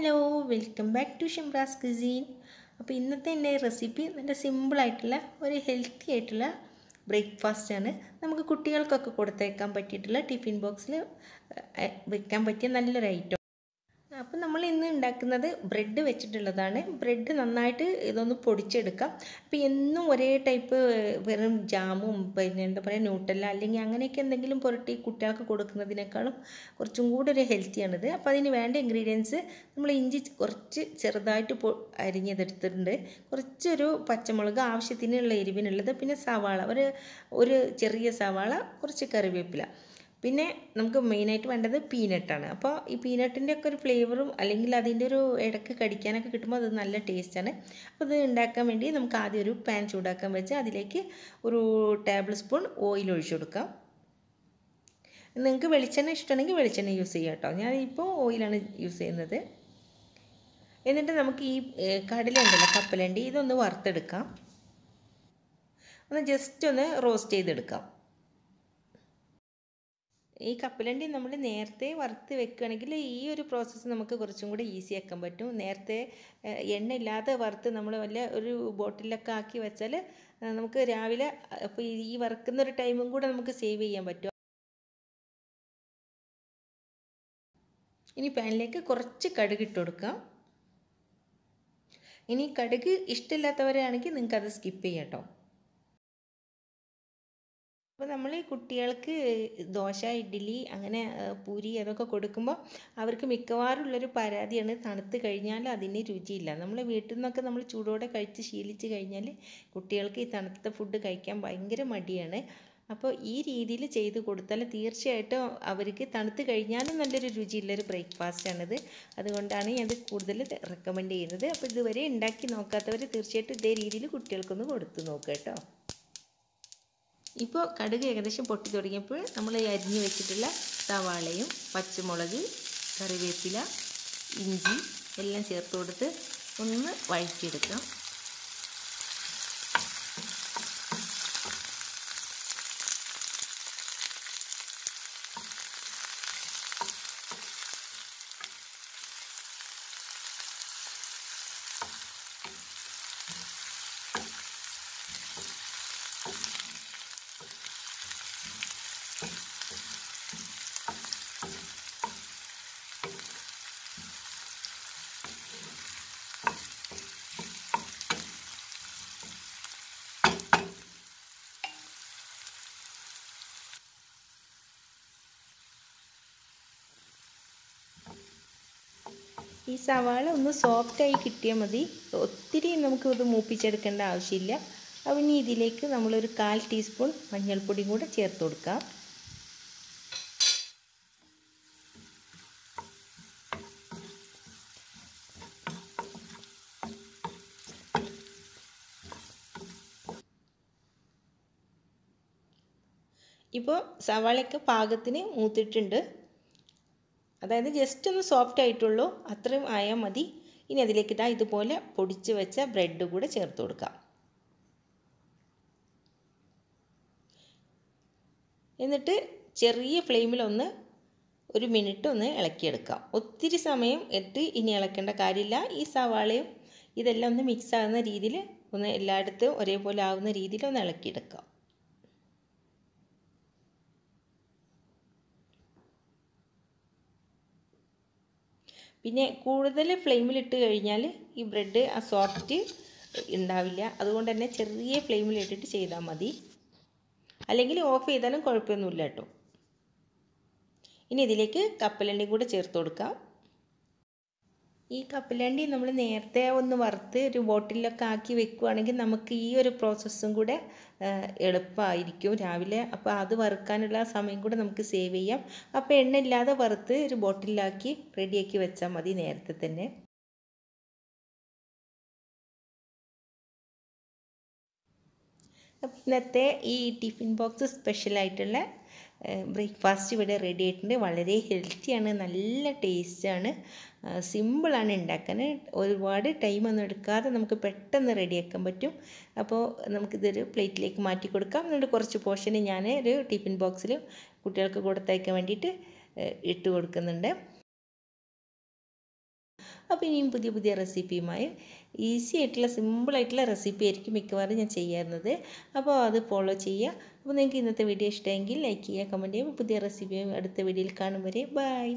Hello welcome back to Shimraz cuisine അപ്പോൾ ഇന്നത്തെ എന്റെ റെസിപ്പി നല്ല സിമ്പിളായിട്ടുള്ള ഒരു ഹെൽത്തി ആയിട്ടുള്ള ബ്രേക്ക്ഫാസ്റ്റ് ആണ് നമുക്ക് കുട്ടികൾക്കൊക്കെ കൊടുത്തേക്കാൻ പറ്റിയിട്ടുള്ള ടിഫിൻ ബോക്സിൽ വെക്കാൻ പറ്റിയ നല്ലൊരു ഐറ്റം. അപ്പോൾ നമ്മൾ ഇന്ന് ഉണ്ടാക്കുന്നത് ബ്രെഡ് വെച്ചിട്ടുള്ളതാണ്. ബ്രെഡ് നന്നായിട്ട് ഇതൊന്ന് പൊടിച്ചെടുക്കാം. അപ്പോൾ എന്നും ഒരേ ടൈപ്പ് വെറും ജാമും പിന്നെ എന്താ പറയുക ന്യൂട്ടല്ല അല്ലെങ്കിൽ അങ്ങനെയൊക്കെ എന്തെങ്കിലും പുരട്ടി കുട്ടികൾക്ക് കൊടുക്കുന്നതിനേക്കാളും കുറച്ചും കൂടി ഒരു ഹെൽത്തിയാണിത് അപ്പോൾ അതിന് വേണ്ട ഇൻഗ്രീഡിയൻസ് നമ്മൾ ഇഞ്ചി കുറച്ച് ചെറുതായിട്ട് പൊ അരിഞ്ഞതെടുത്തിട്ടുണ്ട്. കുറച്ചൊരു പച്ചമുളക് ആവശ്യത്തിനുള്ള എരിവിനുള്ളത് പിന്നെ സവാള. ഒരു ഒരു ചെറിയ സവാള കുറച്ച് കറിവേപ്പില. പിന്നെ നമുക്ക് മെയിനായിട്ട് വേണ്ടത് പീനട്ടാണ് അപ്പോൾ ഈ പീനട്ടിന്റെ ഒക്കെ ഒരു ഫ്ലേവറും അല്ലെങ്കിൽ അതിന്റെ ഒരു ഇടയ്ക്ക് കടിക്കാനൊക്കെ കിട്ടുമ്പോൾ അത് നല്ല ടേസ്റ്റാണ് അപ്പോൾ ഇത് ഉണ്ടാക്കാൻ വേണ്ടി നമുക്ക് ആദ്യം ഒരു പാൻ ചൂടാക്കാൻ വെച്ച് അതിലേക്ക് ഒരു ടേബിൾ സ്പൂൺ ഓയിൽ ഒഴിച്ചു കൊടുക്കാം. നിങ്ങൾക്ക് വെളിച്ചെണ്ണ ഇഷ്ടമാണെങ്കിൽ വെളിച്ചെണ്ണ യൂസ് ചെയ്യാം കേട്ടോ ഞാൻ ഇപ്പോൾ ഓയിലാണ് യൂസ് ചെയ്യുന്നത്. എന്നിട്ട് നമുക്ക് ഈ കടല ഉണ്ടല്ലോ കപ്പലണ്ടി ഇതൊന്ന് വറുത്തെടുക്കാം. ഒന്ന് ജസ്റ്റ് ഒന്ന് റോസ്റ്റ് ചെയ്തെടുക്കാം. ഈ കപ്പലണ്ടി നമ്മൾ നേരത്തെ വറുത്ത് വെക്കുകയാണെങ്കിൽ ഈ ഒരു പ്രോസസ്സ് നമുക്ക് കുറച്ചും കൂടി ഈസി ആക്കാൻ പറ്റും. നേരത്തെ എണ്ണ ഇല്ലാതെ വറുത്ത് നമ്മൾ വല്ല ഒരു ബോട്ടിലൊക്കെ ആക്കി വെച്ചാൽ നമുക്ക് രാവിലെ അപ്പോൾ ഈ വറുക്കുന്ന ഒരു ടൈമും കൂടെ നമുക്ക് സേവ് ചെയ്യാൻ പറ്റും. ഇനി പാനിലേക്ക് കുറച്ച് കടുക് ഇട്ട് കൊടുക്കാം. ഇനി കടുക് ഇഷ്ടമില്ലാത്തവരാണെങ്കിൽ നിങ്ങൾക്കത് സ്കിപ്പ് ചെയ്യാം കേട്ടോ അപ്പോൾ നമ്മൾ കുട്ടികൾക്ക് ദോശ ഇഡ്ഡലി അങ്ങനെ പൂരി അതൊക്കെ കൊടുക്കുമ്പോൾ അവർക്ക് മിക്കവാറും ഉള്ളൊരു പരാതിയാണ് തണുത്ത് കഴിഞ്ഞാൽ അതിന് രുചിയില്ല. നമ്മൾ വീട്ടിൽ നിന്നൊക്കെ നമ്മൾ ചൂടോടെ കഴിച്ച് ശീലിച്ച് കഴിഞ്ഞാൽ കുട്ടികൾക്ക് ഈ തണുത്ത ഫുഡ് കഴിക്കാൻ ഭയങ്കര മടിയാണ്. അപ്പോൾ ഈ രീതിയിൽ ചെയ്ത് കൊടുത്താൽ തീർച്ചയായിട്ടും അവർക്ക് തണുത്ത് കഴിഞ്ഞാലും നല്ലൊരു രുചിയുള്ളൊരു ബ്രേക്ക്ഫാസ്റ്റാണിത് അതുകൊണ്ടാണ് ഞാൻ ഞാനത് കൂടുതൽ റെക്കമെൻഡ് ചെയ്യുന്നത്. അപ്പോൾ ഇതുവരെ ഉണ്ടാക്കി നോക്കാത്തവർ തീർച്ചയായിട്ടും ഇതേ രീതിയിൽ കുട്ടികൾക്കൊന്ന് കൊടുത്തു നോക്കുക കേട്ടോ. ഇപ്പോൾ കടുക് ഏകദേശം പൊട്ടി തുടങ്ങിയപ്പോൾ നമ്മൾ അരിഞ്ഞു വെച്ചിട്ടുള്ള സവാളയും പച്ചമുളക് കറിവേപ്പില ഇഞ്ചി എല്ലാം ചേർത്ത് കൊടുത്ത് ഒന്ന് വഴറ്റിയെടുക്കാം. ഈ സവാള ഒന്ന് സോഫ്റ്റായി കിട്ടിയാൽ മതി. ഒത്തിരി നമുക്ക് ഇത് മൂപ്പിച്ചെടുക്കേണ്ട ആവശ്യമില്ല. അപ്പം ഇനി ഇതിലേക്ക് നമ്മളൊരു കാൽ ടീസ്പൂൺ മഞ്ഞൾപ്പൊടിയും കൂടെ ചേർത്ത് കൊടുക്കാം. ഇപ്പോൾ സവാളയ്ക്ക് പാകത്തിന് മൂത്തിട്ടുണ്ട്. അതായത് ജസ്റ്റ് ഒന്ന് സോഫ്റ്റ് ആയിട്ടുള്ളൂ അത്രയും ആയാൽ മതി. ഇനി അതിലേക്ക് ഇതാ ഇതുപോലെ പൊടിച്ച് വെച്ച ബ്രെഡ് കൂടെ ചേർത്ത് കൊടുക്കാം. എന്നിട്ട് ചെറിയ ഫ്ലെയിമിലൊന്ന് ഒരു മിനിറ്റ് ഒന്ന് ഇളക്കിയെടുക്കാം. ഒത്തിരി സമയം ഇട്ട് ഇനി ഇളക്കേണ്ട കാര്യമില്ല. ഈ സവാളയും ഇതെല്ലാം ഒന്ന് മിക്സ് ആകുന്ന രീതിയിൽ ഒന്ന് എല്ലായിടത്തും ഒരേപോലെ ആവുന്ന രീതിയിൽ ഒന്ന് ഇളക്കിയെടുക്കാം. പിന്നെ കൂടുതൽ ഫ്ലെയിമിലിട്ട് കഴിഞ്ഞാൽ ഈ ബ്രെഡ് ആ സോഫ്റ്റ് ഉണ്ടാവില്ല. അതുകൊണ്ട് തന്നെ ചെറിയ ഫ്ലെയിമിലിട്ടിട്ട് ചെയ്താൽ മതി. അല്ലെങ്കിൽ ഓഫ് ചെയ്താലും കുഴപ്പമൊന്നുമില്ല കേട്ടോ. ഇനി ഇതിലേക്ക് കപ്പലണ്ടി കൂടെ ചേർത്ത് കൊടുക്കാം. ഈ കപ്പലണ്ടി നമ്മൾ നേരത്തെ ഒന്ന് വറുത്ത് ഒരു ബോട്ടിലൊക്കെ ആക്കി വെക്കുകയാണെങ്കിൽ നമുക്ക് ഈ ഒരു പ്രോസസ്സും കൂടെ എളുപ്പമായിരിക്കും രാവിലെ. അപ്പോൾ അത് വറുക്കാനുള്ള സമയം കൂടെ നമുക്ക് സേവ് ചെയ്യാം. അപ്പോൾ എണ്ണ ഇല്ലാതെ വറുത്ത് ഒരു ബോട്ടിലാക്കി റെഡിയാക്കി വെച്ചാൽ മതി നേരത്തെ തന്നെ. ഇന്നത്തെ ഈ ടിഫിൻ ബോക്സ് സ്പെഷ്യലായിട്ടുള്ള ബ്രേക്ക്ഫാസ്റ്റ് ഇവിടെ റെഡി ആയിട്ടുണ്ട്. വളരെ ഹെൽത്തിയാണ് നല്ല ടേസ്റ്റാണ് സിമ്പിളാണ് ഉണ്ടാക്കാൻ. ഒരുപാട് ടൈമൊന്നും എടുക്കാതെ നമുക്ക് പെട്ടെന്ന് റെഡിയാക്കാൻ പറ്റും. അപ്പോൾ നമുക്കിതൊരു പ്ലേറ്റിലേക്ക് മാറ്റി കൊടുക്കാം. എന്നിട്ട് കുറച്ച് പോർഷന് ഞാൻ ഒരു ടിഫിൻ ബോക്സിൽ കുട്ടികൾക്ക് കൊടുത്തയക്കാൻ വേണ്ടിയിട്ട് ഇട്ട് കൊടുക്കുന്നുണ്ട്. അപ്പോൾ ഇനിയും പുതിയ പുതിയ റെസിപ്പിയുമായി ഈസി ആയിട്ടുള്ള സിമ്പിളായിട്ടുള്ള റെസിപ്പി ആയിരിക്കും മിക്കവാറും ഞാൻ ചെയ്യാറുന്നത് അപ്പോൾ അത് ഫോളോ ചെയ്യുക. അപ്പോൾ നിങ്ങൾക്ക് ഇന്നത്തെ വീഡിയോ ഇഷ്ടമെങ്കിൽ ലൈക്ക് ചെയ്യുക കമന്റ് ചെയ്യുക. പുതിയ റെസിപ്പിയും അടുത്ത വീഡിയോയിൽ കാണും വരെ. ബൈ